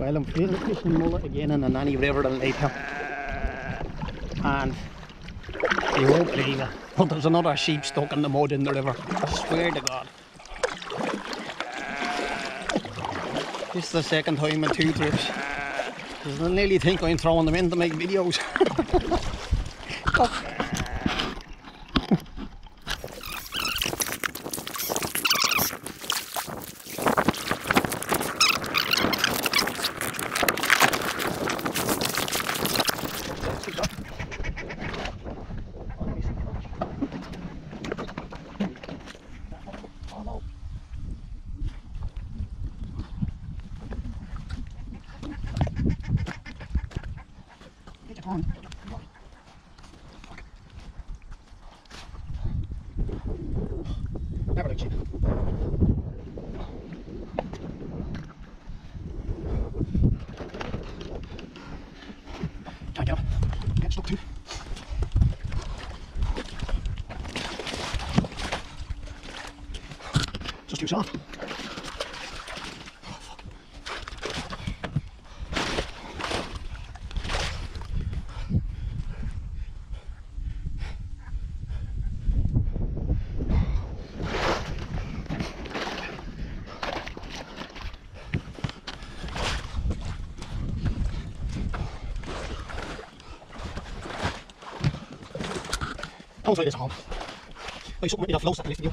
Well, I'm fishing mullet again in the Nanny River in Laytown. And you won't believe it, but there's another sheep stuck in the mud in the river. I swear to God. This is the second time in two trips. I nearly think I'm throwing them in to make videos. Never oh. beetje. Ja, ja. Dit stopt u. Zo stuurt. không rồi để sóng ơi xúc mới bị đập lâu sạc lấy nhiều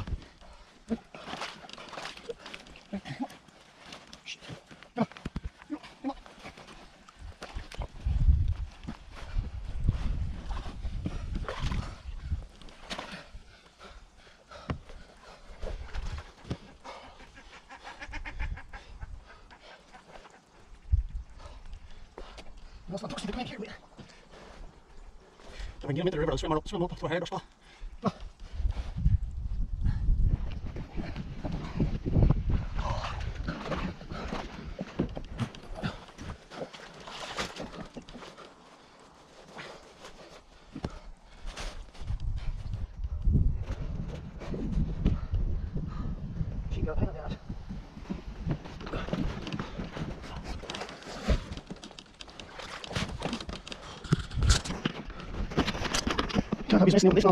Let's not talk to the man here. You get the river, I'll swim, up, swim up to a head or spot. She got hang of that was this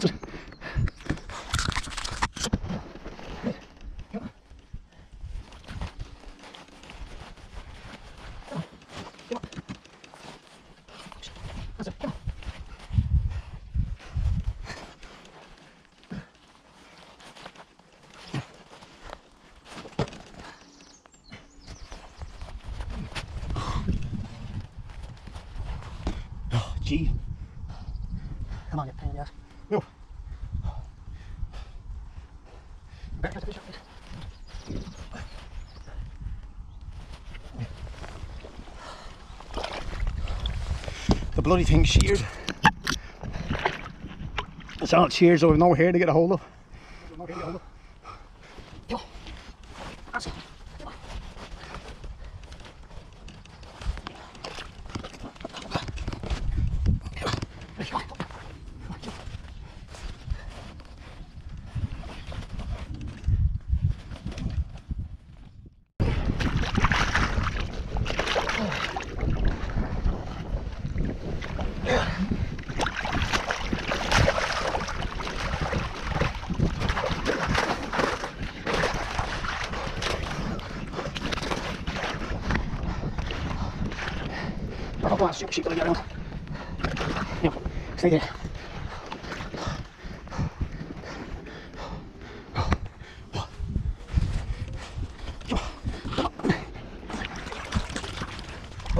gee. Come on, you pain in. To the bloody thing's sheared. It's all we've no hair to get a hold of. まあ、し。っかりやります。よ、防いで。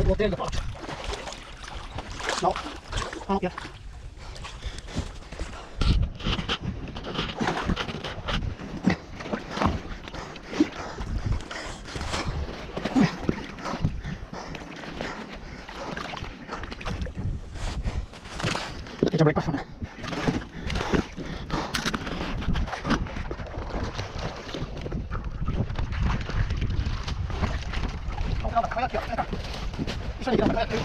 持ってるのかなあ、いや。なんだ輝きが一緒に行かな輝き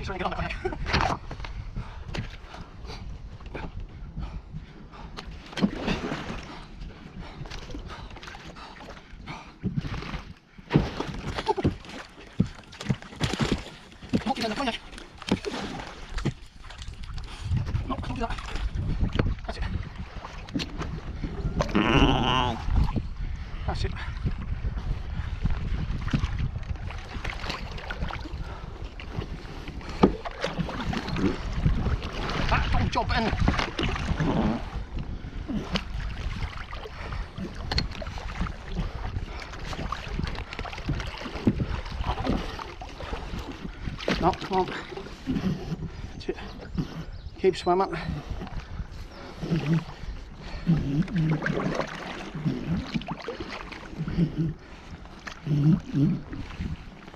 一緒に行かな輝きもう一回な輝き Jump in. No, come on. Keep swimming.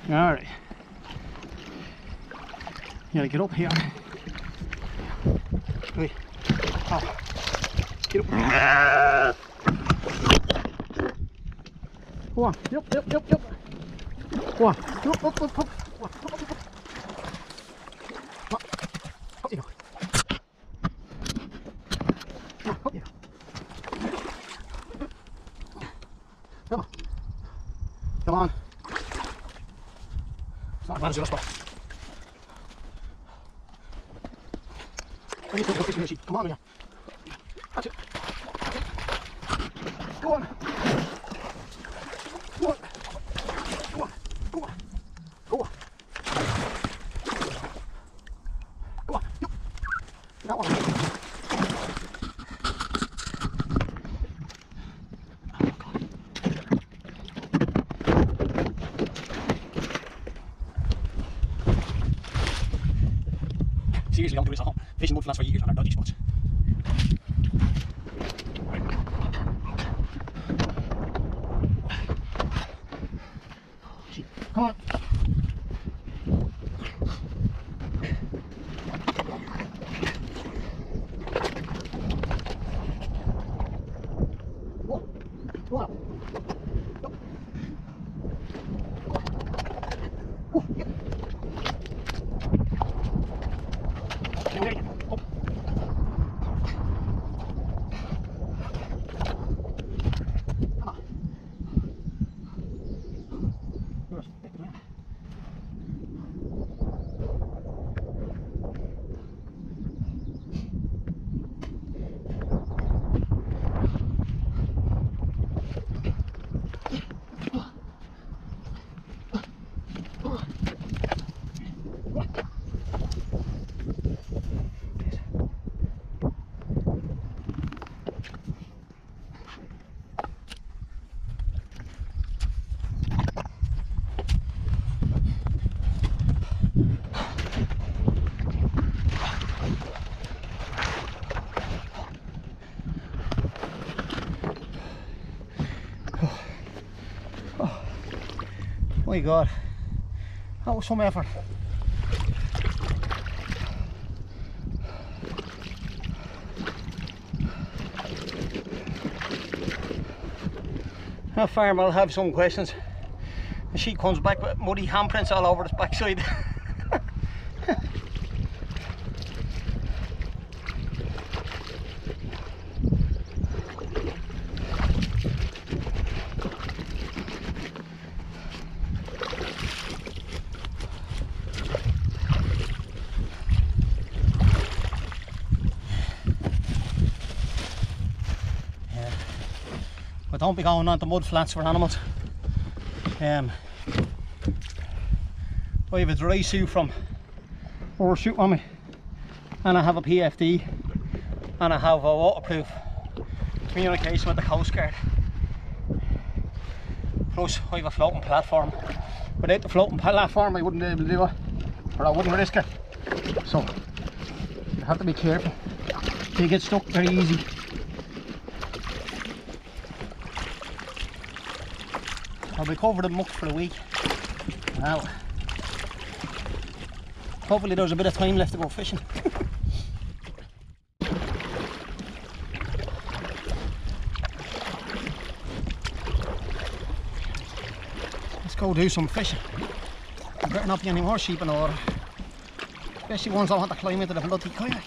All right. You gotta get up here. あ切ろうわよっよっよっよっうわよっよっよっよっ Come on. Snart man skal stoppe. Kom igjen. Go on. Go on. Go on. Go on. Go on. Go on. That one. Seriously, don't do this at home. Fishing wood last for years on our dodgy spots. Pronto. Oh my God, that was some effort. That farmer will have some questions. The sheep comes back with muddy handprints all over his backside. don't be going on to mud flats for animals. Um, I have a dry suit from overshoot on me and I have a PFD and I have a waterproof communication with the Coast Guard. Plus I have a floating platform. Without the floating platform I wouldn't be able to do it or I wouldn't risk it. So you have to be careful. You get stuck very easy. I'll be covered in muck for a week. Well, hopefully there's a bit of time left to go fishing. Let's go do some fishing. There better not be any more sheep in water. Especially ones that want to climb into the bloody kayak.